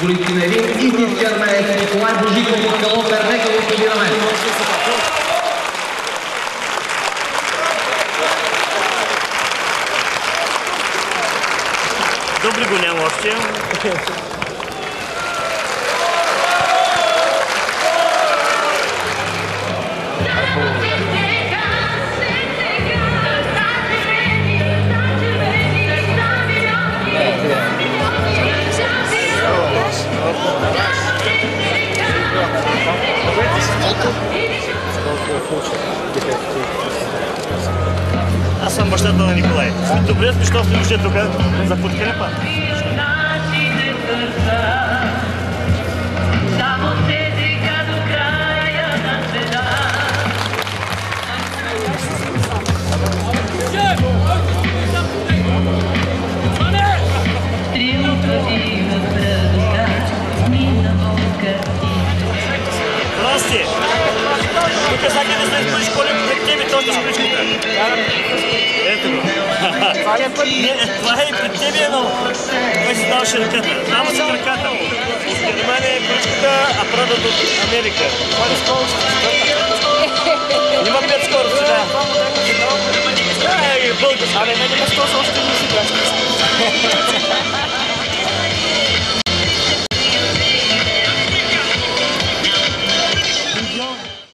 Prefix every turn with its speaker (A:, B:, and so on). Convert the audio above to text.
A: футболисти на.
B: Добри го няма още. Аз съм бащата на Николай. Добре сме, що сте дошли тук за подкрепа.
C: Нашите сърца, само те сега до края на света. Триумфът и в радостта, мина болка
B: Здрасти! Тук сега не сме изпълни школи, пред тебе този шпичката. Ето го. Това е пред тебе едно. Той си даваше ръката. Само си ръката Германия е количката, а продът от Америка. Това е скорост. Има пет скорости, да. Да, е българска. Абе, мен има 100 още не си